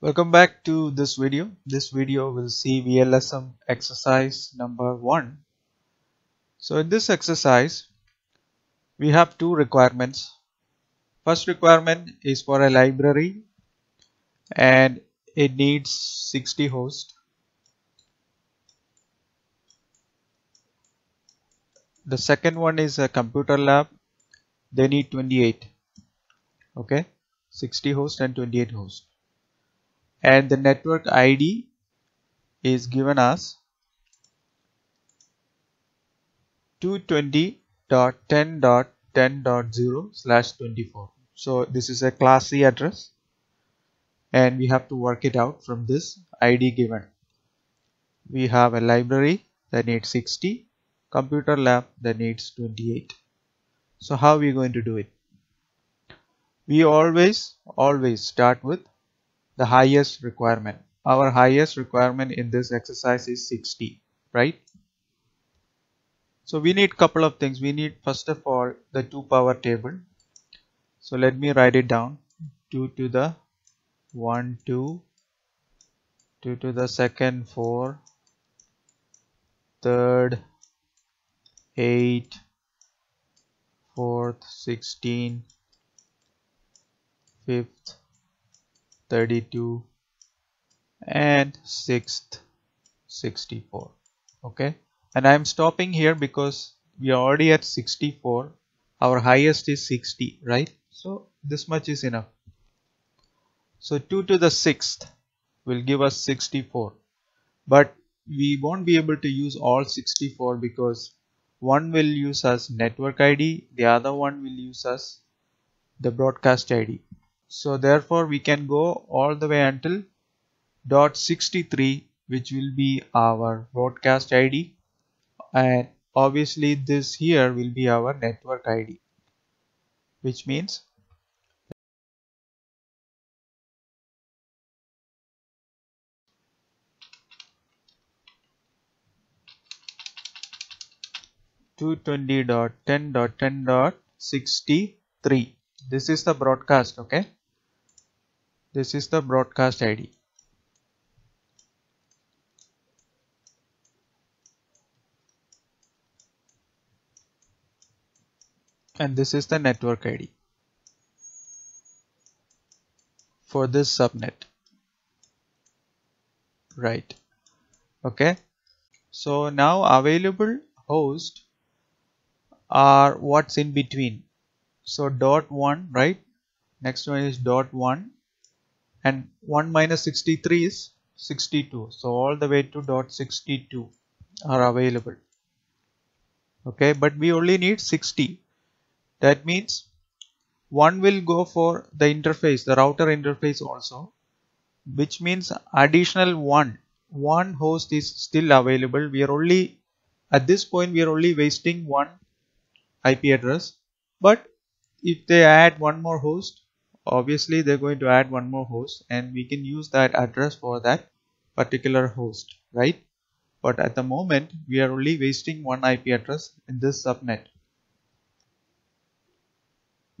Welcome back to this video. This video will see VLSM exercise number 1. So in this exercise we have two requirements. First requirement is for a library and it needs 60 hosts. The second one is a computer lab. They need 28. Okay, 60 hosts and 28 hosts and the network ID is given as 220.10.10.0 slash 24 so this is a class C address. And we have to work it out from this ID given. We have a library that needs 60 computer lab that needs 28 so how are we going to do it? We always always start with the highest requirement. Our highest requirement in this exercise is 60, right? So we need couple of things. We need first of all the 2 power table. So let me write it down. 2 to the 1, 2, 2 to the second 4, third 8, fourth 16, fifth 32 and 6th 64 okay? And I am stopping here because we are already at 64 our highest is 60 right? So this much is enough. So 2 to the 6th will give us 64 but we won't be able to use all 64 because one will use as network ID the other one will use as the broadcast ID so therefore we can go all the way until dot 63 which will be our broadcast ID and obviously this here will be our network ID which means Two twenty dot ten dot ten dot sixty three. This is the broadcast, okay? This is the broadcast ID and this is the network ID for this subnet. Right. Okay. So now available host are what's in between. So dot one right? Next one is dot one and 1 minus 63 is 62 so all the way to dot 62 are available. Okay but we only need 60 that means one will go for the interface the router interface also which means additional one. One host is still available. We are only at this point we are only wasting one IP address. But if they add one more host obviously they're going to add one more host and we can use that address for that particular host right? But at the moment we are only wasting one IP address in this subnet.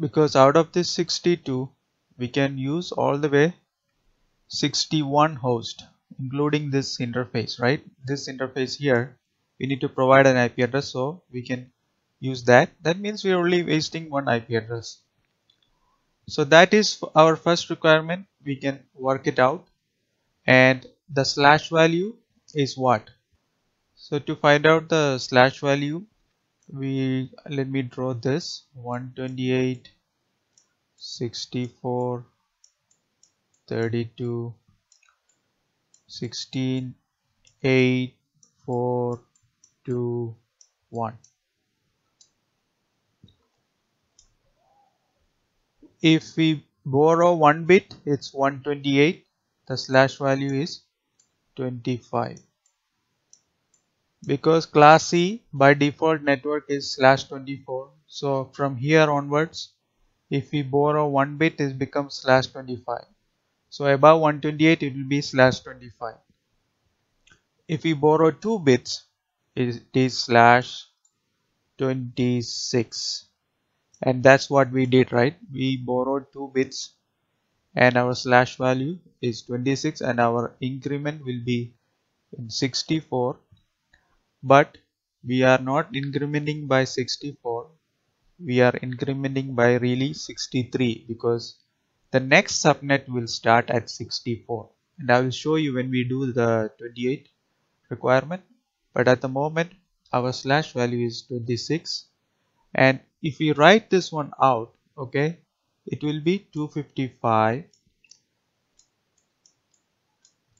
Because out of this 62 we can use all the way 61 host including this interface right? This interface here we need to provide an IP address so we can use that. That means we are only wasting one IP address so that is our first requirement. We can work it out. And the slash value is what? So to find out the slash value we let me draw this. 128 64 32 16 8 4 2 1 if we borrow one bit it's 128 the slash value is 25 because class C by default network is slash 24 so from here onwards if we borrow one bit it becomes slash 25 so above 128 it will be slash 25 if we borrow two bits it is slash 26 and that's what we did right? We borrowed two bits and our slash value is 26 and our increment will be in 64 but we are not incrementing by 64 we are incrementing by really 63 because the next subnet will start at 64 and I will show you when we do the 28 requirement. But at the moment our slash value is 26 and if we write this one out okay it will be 255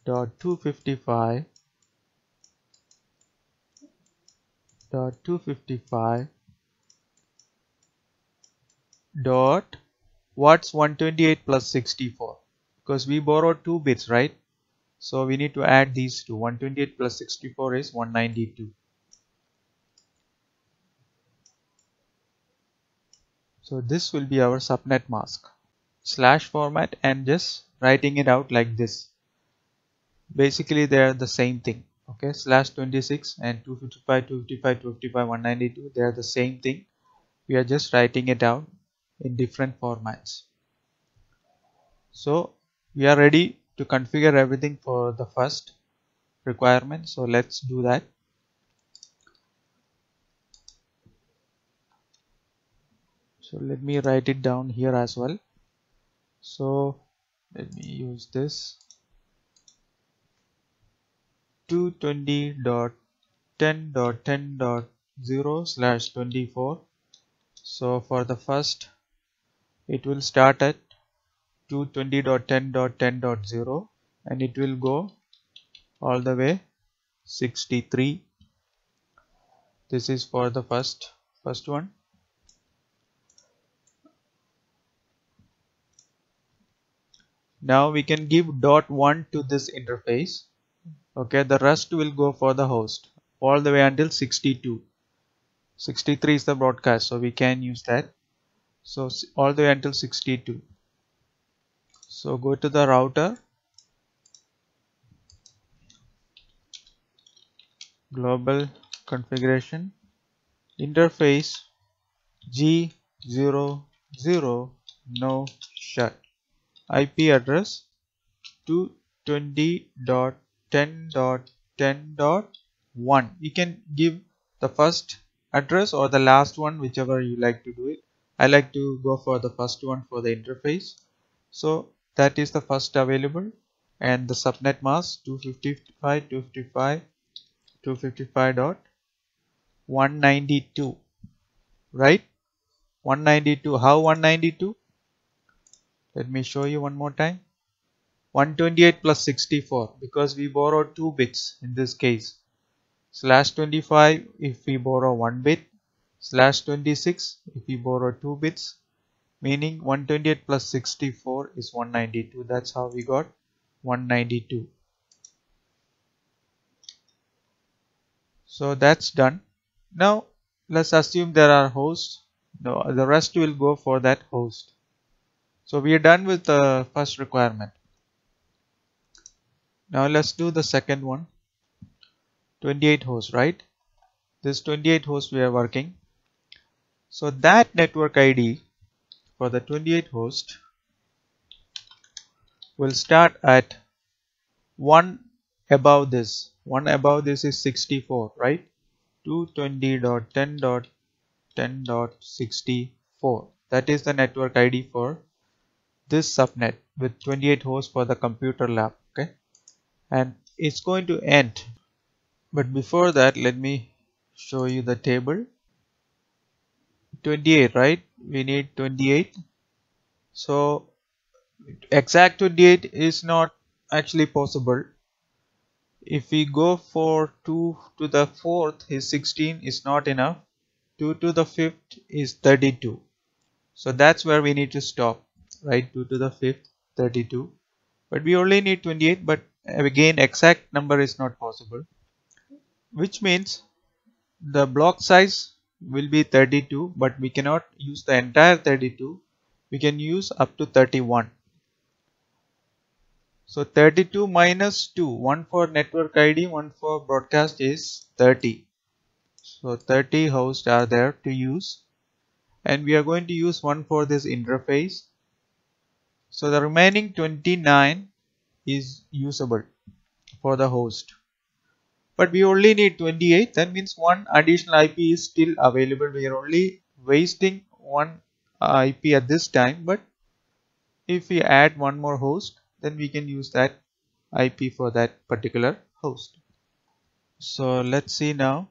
dot 255 dot 255 dot what's 128 plus 64 because we borrowed two bits right? So we need to add these two. 128 plus 64 is 192 so this will be our subnet mask. Slash format and just writing it out like this. Basically they are the same thing. Okay? Slash 26 and 255 255 255 192 they are the same thing. We are just writing it out in different formats. So we are ready to configure everything for the first requirement. So let's do that so let me write it down here as well. So let me use this. 220.10.10.0 slash 24 so for the first it will start at 220.10.10.0 and it will go all the way 63 this is for the first first one now we can give dot 1 to this interface. Okay the rest will go for the host all the way until 62 63 is the broadcast so we can use that. So all the way until 62 so go to the router. Global configuration. Interface G00 no shut IP address 220.10.10.1 you can give the first address or the last one whichever you like to do it. I like to go for the first one for the interface. So that is the first available. And the subnet mask 255 255 255.192 right? 192 how 192 let me show you one more time. 128 plus 64 because we borrowed two bits in this case. Slash 25 if we borrow one bit. Slash 26 if we borrow 2 bits. Meaning 128 plus 64 is 192 that's how we got 192 so that's done. Now let's assume there are hosts. No, the rest will go for that host so we are done with the first requirement now let's do the second one 28 hosts right this 28 hosts we are working so that network ID for the 28 host will start at 1 above this. 1 above this is 64, right? 220.10.10.64. That is the network ID for this subnet with 28 hosts for the computer lab. Okay. And it's going to end. But before that, let me show you the table 28 right we need 28 so exact 28 is not actually possible if we go for 2 to the 4th is 16 is not enough 2 to the 5th is 32 so that's where we need to stop right 2 to the 5th 32 but we only need 28 but again exact number is not possible. Which means the block size will be 32 but we cannot use the entire 32 we can use up to 31 so 32 minus 2 one for network id one for broadcast is 30 so 30 hosts are there to use. And we are going to use one for this interface so the remaining 29 is usable for the host. But we only need 28 that means one additional IP is still available. We are only wasting one uh, IP at this time. But if we add one more host then we can use that IP for that particular host. So let's see now.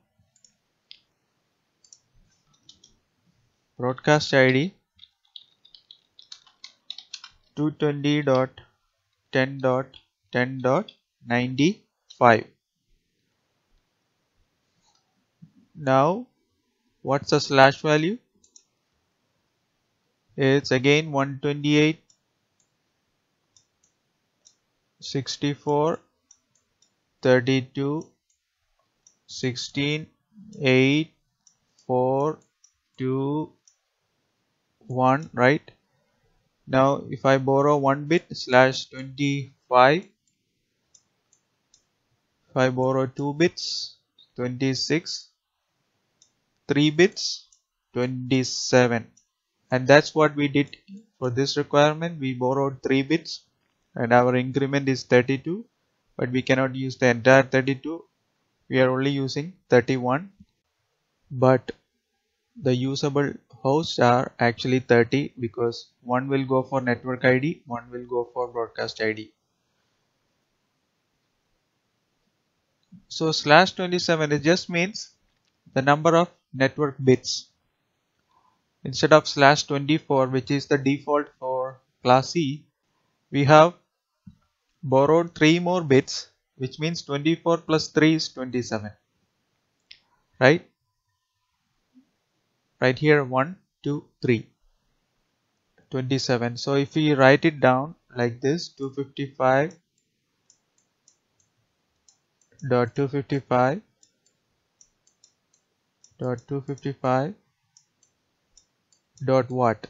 Broadcast ID 220.10.10.95 now what's the slash value? It's again 128 64 32 16 8 4 2 1 right now if I borrow 1 bit slash 25 if I borrow 2 bits 26 3 bits 27 and that's what we did for this requirement. We borrowed 3 bits and our increment is 32 but we cannot use the entire 32 we are only using 31 but the usable hosts are actually 30 because one will go for network ID, one will go for broadcast ID. So slash 27 it just means the number of network bits. Instead of slash 24 which is the default for class C we have borrowed 3 more bits which means 24 plus 3 is 27 right right here 1 2 3 27 so if we write it down like this 255 dot 255 dot 255 dot what?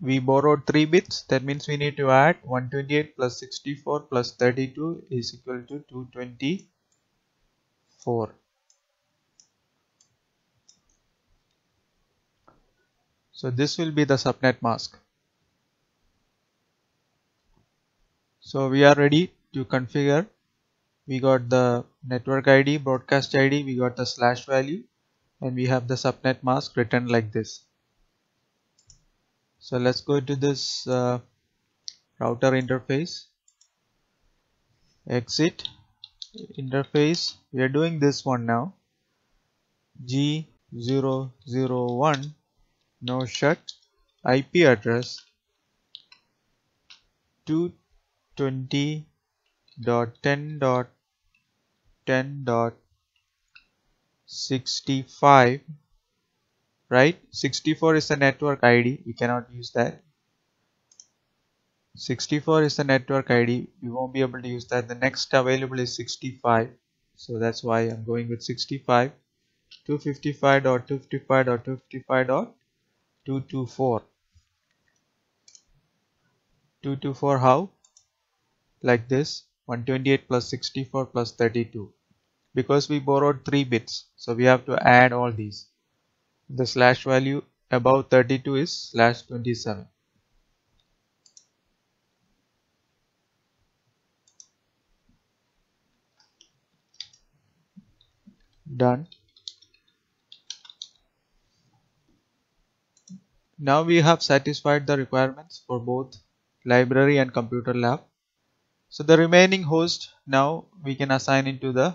We borrowed 3 bits. That means we need to add 128 plus 64 plus 32 is equal to 224 So this will be the subnet mask. So we are ready to configure. We got the network ID, broadcast ID, we got the slash value and we have the subnet mask written like this. So let's go to this uh, router interface. Exit interface. We are doing this one now. G001 no shut IP address 220.10.10.65 right? 64 is the network ID we cannot use that. 64 is the network ID we won't be able to use that. The next available is 65 so that's why I'm going with 65 255.255.255. 224 224 how? Like this. 128 plus 64 plus 32 because we borrowed 3 bits so we have to add all these. The slash value above 32 is slash 27 done Now we have satisfied the requirements for both library and computer lab. So the remaining host now we can assign into the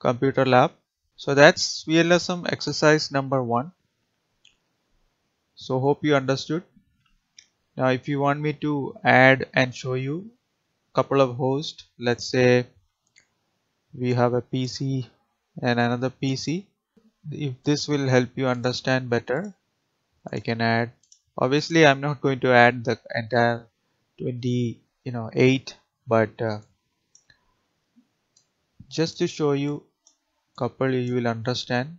computer lab. So that's VLSM exercise number one. So hope you understood. Now if you want me to add and show you a couple of hosts, let's say we have a PC and another PC. If this will help you understand better, I can add. Obviously I'm not going to add the entire 20 you know 8 but uh, just to show you couple you will understand.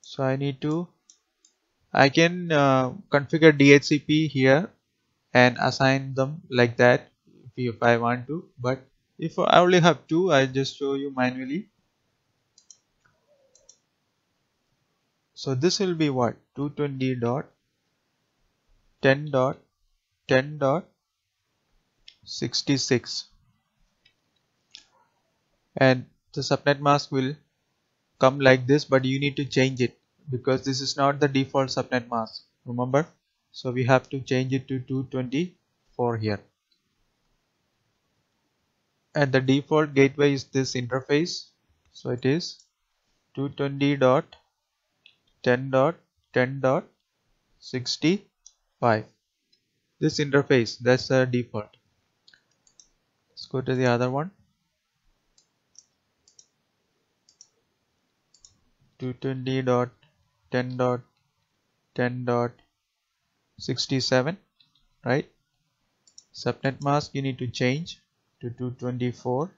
So I need to I can uh, configure DHCP here and assign them like that if I want to but if I only have two I just show you manually so this will be what? 220 dot 10 dot 10 dot 66 and the subnet mask will come like this but you need to change it because this is not the default subnet mask. Remember? So we have to change it to 224 here. And the default gateway is this interface. So it is 220.10.10.65 this interface that's the default. Let's go to the other one. 220.10.10.67 right? Subnet mask you need to change to 224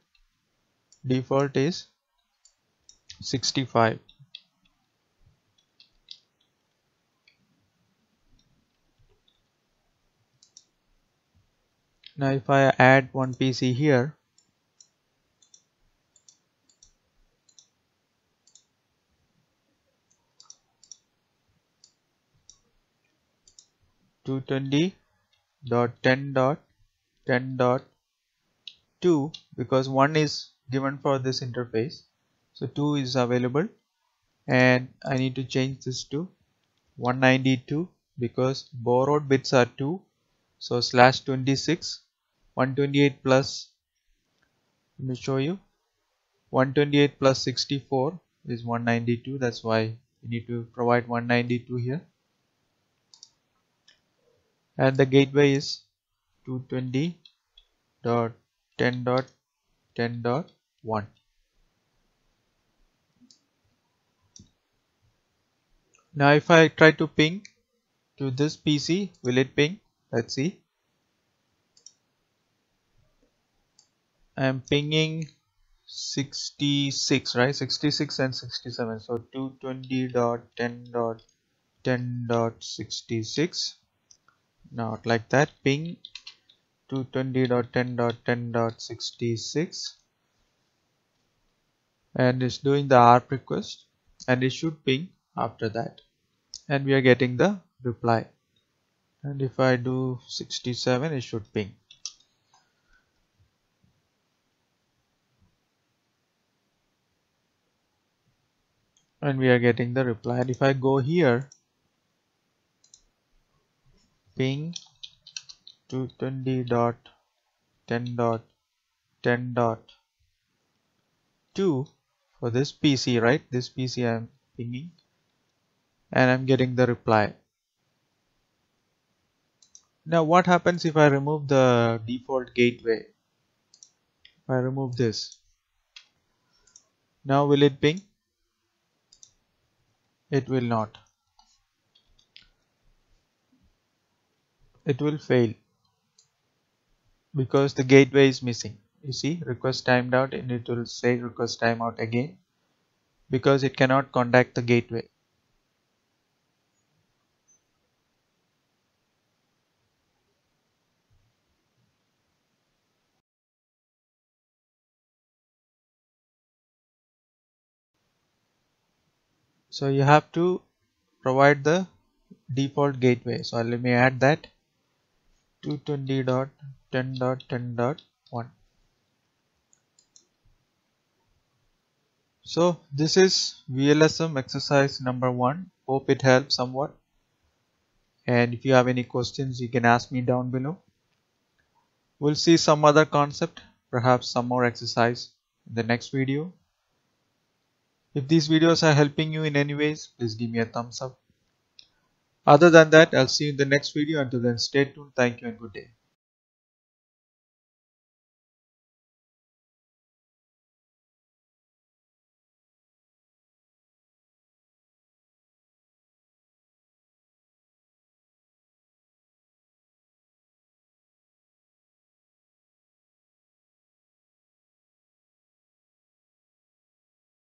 default is 65 now if I add one PC here two twenty dot ten dot ten dot two because one is given for this interface. So 2 is available. And I need to change this to 192 because borrowed bits are 2 so slash 26 128 plus let me show you. 128 plus 64 is 192 that's why you need to provide 192 here. And the gateway is 220 dot 10 dot 10 dot 1 now if I try to ping to this PC will it ping? Let's see I am pinging 66 right? 66 and 67 so 220.10.10.66 not like that. Ping 220.10.10.66 and it's doing the ARP request. And it should ping after that. And we are getting the reply. And if I do 67 it should ping and we are getting the reply. And if I go here ping 220.10.10.2 for this PC right? This PC I am pinging. And I'm getting the reply. Now what happens if I remove the default gateway? If I remove this. Now will it ping it will not. It will fail. Because the gateway is missing. You see request timed out and it will say request timeout again. Because it cannot contact the gateway so you have to provide the default gateway. So let me add that. 220.10.10.1 so this is VLSM exercise number one. Hope it helps somewhat. And if you have any questions you can ask me down below. We'll see some other concept perhaps some more exercise in the next video if these videos are helping you in any ways, please give me a thumbs up. Other than that, I'll see you in the next video. Until then, stay tuned. Thank you and good day.